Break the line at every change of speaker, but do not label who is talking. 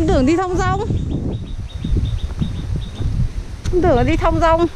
Em tưởng đi thông rong Em tưởng là đi thông rong